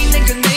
feeling good.